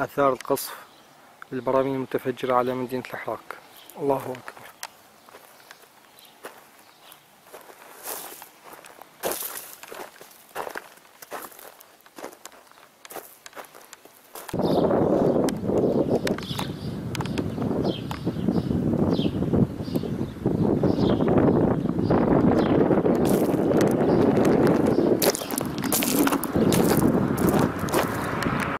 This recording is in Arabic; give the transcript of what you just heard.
آثار القصف للبراميل المتفجرة على مدينة الحراك الله أكبر.